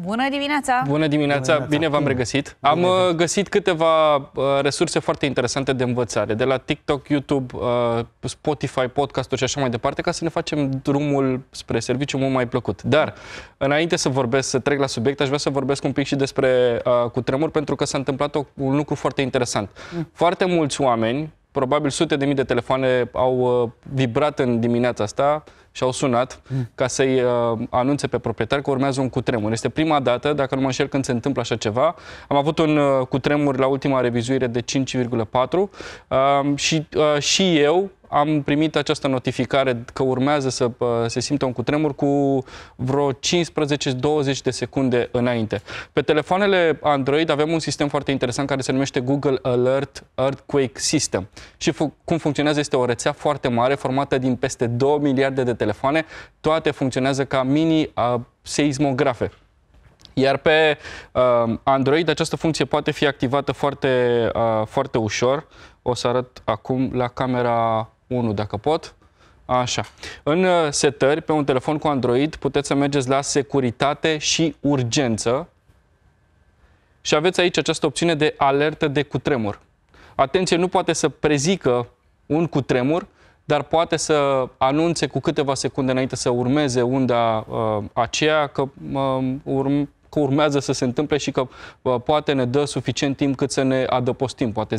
Bună dimineața! Bună dimineața, Bună bine v-am regăsit. Am Bine uh, găsit câteva uh, resurse foarte interesante de învățare, de la TikTok, YouTube, uh, Spotify, podcasturi și așa mai departe, ca să ne facem drumul spre serviciu mult mai plăcut. Dar, înainte să vorbesc, să trec la subiect, aș vrea să vorbesc un pic și despre uh, cutremur, pentru că s-a întâmplat o, un lucru foarte interesant. Mm. Foarte mulți oameni, probabil sute de mii de telefoane au uh, vibrat în dimineața asta și au sunat mm. ca să-i uh, anunțe pe proprietar că urmează un cutremur. Este prima dată, dacă nu mă înșel, când se întâmplă așa ceva. Am avut un uh, cutremur la ultima revizuire de 5,4 uh, și, uh, și eu am primit această notificare că urmează să se simtă un cutremur cu vreo 15-20 de secunde înainte. Pe telefoanele Android avem un sistem foarte interesant care se numește Google Alert Earthquake System. Și cum funcționează este o rețea foarte mare formată din peste 2 miliarde de telefoane. Toate funcționează ca mini uh, seismografe. Iar pe uh, Android această funcție poate fi activată foarte, uh, foarte ușor. O să arăt acum la camera 1 dacă pot. Așa. În uh, setări, pe un telefon cu Android, puteți să mergeți la securitate și urgență și aveți aici această opțiune de alertă de cutremur. Atenție, nu poate să prezică un cutremur, dar poate să anunțe cu câteva secunde înainte să urmeze unda uh, aceea că uh, urm- că urmează să se întâmple și că uh, poate ne dă suficient timp cât să ne adăpostim, poate 10-15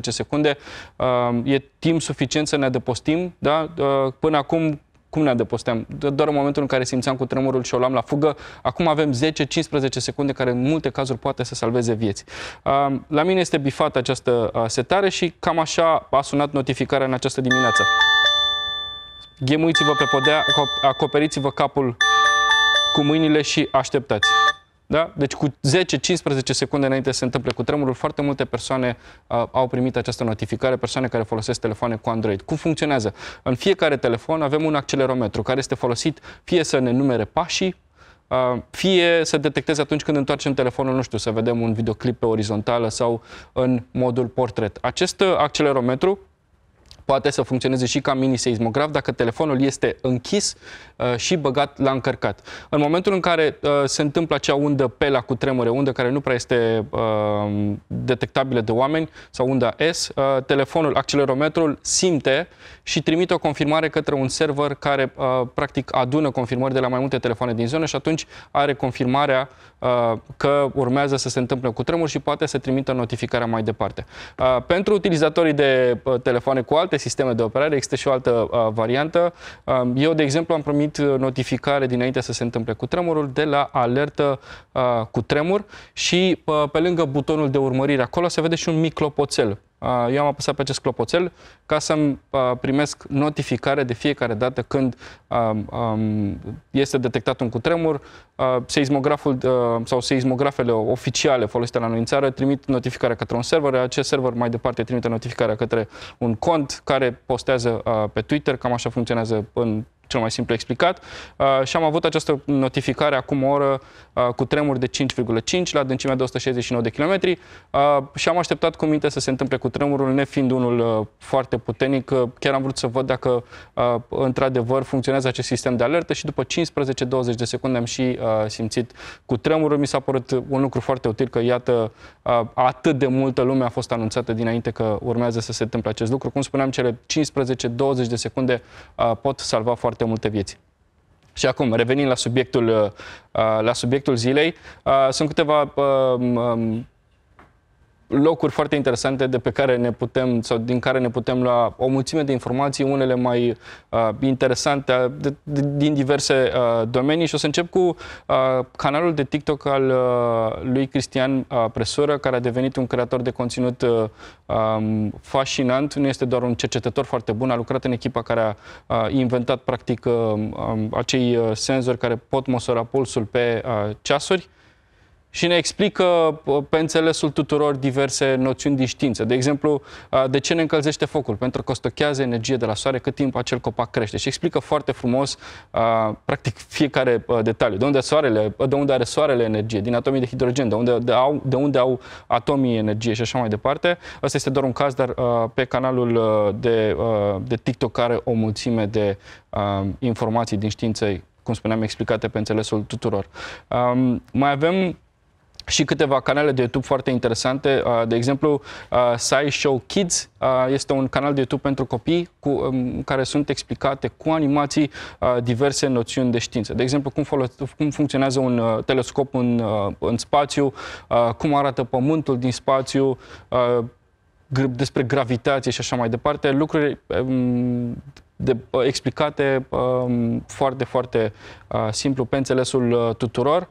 secunde. Uh, e timp suficient să ne adăpostim, da? Uh, până acum cum ne adăposteam? Doar în momentul în care simțeam cu tremurul și o luam la fugă. Acum avem 10-15 secunde care în multe cazuri poate să salveze vieți. La mine este bifată această setare și cam așa a sunat notificarea în această dimineață. Ghemuiți-vă pe podea, acoperiți-vă capul cu mâinile și așteptați. Da? Deci cu 10-15 secunde înainte să se întâmple cu tremurul, foarte multe persoane uh, au primit această notificare, persoane care folosesc telefoane cu Android. Cum funcționează? În fiecare telefon avem un accelerometru care este folosit fie să ne numere pașii, Uh, fie să detecteze atunci când întoarcem telefonul, nu știu, să vedem un videoclip pe orizontală sau în modul portret. Acest accelerometru poate să funcționeze și ca mini-seismograf dacă telefonul este închis uh, și băgat la încărcat. În momentul în care uh, se întâmplă acea undă pe la cutremure, undă care nu prea este uh, detectabilă de oameni, sau unda S, uh, telefonul, accelerometrul simte și trimite o confirmare către un server care uh, practic adună confirmări de la mai multe telefoane din zonă și atunci are confirmarea uh, că urmează să se întâmple cu tremur și poate să trimită notificarea mai departe. Uh, pentru utilizatorii de uh, telefoane cu alte sisteme de operare există și o altă uh, variantă. Uh, eu, de exemplu, am primit notificare dinainte să se întâmple cu tremurul de la alertă uh, cu tremur și uh, pe lângă butonul de urmărire acolo se vede și un mic clopoțel eu am apăsat pe acest clopoțel ca să-mi primesc notificare de fiecare dată când este detectat un cutremur. Seismograful sau seismografele oficiale folosite la noi în țară trimit notificarea către un server, acest server mai departe trimite notificarea către un cont care postează pe Twitter, cam așa funcționează în cel mai simplu explicat, uh, și am avut această notificare acum o oră uh, cu tremur de 5,5 la adâncimea de 169 de km uh, și am așteptat cu minte să se întâmple cu tremurul, nefiind unul uh, foarte puternic. Uh, chiar am vrut să văd dacă uh, într-adevăr funcționează acest sistem de alertă și după 15-20 de secunde am și simțit cu tremurul. Mi s-a părut un lucru foarte util că, iată, atât de multă lume a fost anunțată dinainte că urmează să se întâmple acest lucru. Cum spuneam, cele 15-20 de secunde pot salva foarte foarte multe vieți. Și acum, revenind la subiectul, uh, la subiectul zilei, uh, sunt câteva um, um, locuri foarte interesante de pe care ne putem sau din care ne putem lua o mulțime de informații, unele mai uh, interesante de, de, din diverse uh, domenii și o să încep cu uh, canalul de TikTok al uh, lui Cristian uh, Presură, care a devenit un creator de conținut uh, um, fascinant. Nu este doar un cercetător foarte bun, a lucrat în echipa care a uh, inventat practic uh, um, acei uh, senzori care pot măsura pulsul pe uh, ceasuri și ne explică pe înțelesul tuturor diverse noțiuni din știință. De exemplu, de ce ne încălzește focul? Pentru că stochează energie de la soare cât timp acel copac crește. Și explică foarte frumos, practic, fiecare detaliu. De unde, soarele, de unde are soarele energie? Din atomii de hidrogen. De unde, de, au, de unde au atomii energie și așa mai departe. Asta este doar un caz, dar pe canalul de, de TikTok are o mulțime de informații din știință cum spuneam, explicate pe înțelesul tuturor. Um, mai avem și câteva canale de YouTube foarte interesante. Uh, de exemplu, uh, SciShow Kids uh, este un canal de YouTube pentru copii cu, um, care sunt explicate cu animații diverse noțiuni de știință. De exemplu, cum, cum funcționează un telescop în, în spațiu, cum arată Pământul din spațiu, despre gravitație și așa mai departe, lucruri um, de, explicate um, foarte, foarte uh, simplu pe înțelesul uh, tuturor.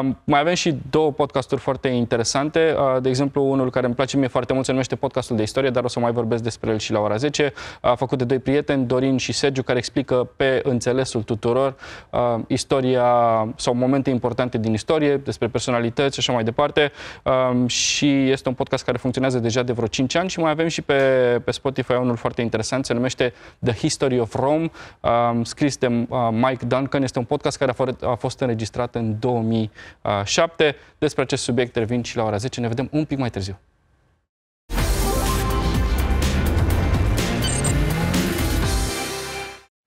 Um, mai avem și două podcasturi foarte interesante. Uh, de exemplu, unul care îmi place mie foarte mult se numește podcastul de istorie, dar o să mai vorbesc despre el și la ora 10. A făcut de doi prieteni, Dorin și Sergiu, care explică pe înțelesul tuturor uh, istoria sau momente importante din istorie, despre personalități și așa mai departe. Um, și este un podcast care funcționează deja de vreo 5 ani și mai avem și pe, pe Spotify unul foarte interesant, se numește The History of Rome, um, scris de uh, Mike Duncan. Este un podcast care a, a fost înregistrat în 2007. Despre acest subiect revin și la ora 10. Ne vedem un pic mai târziu.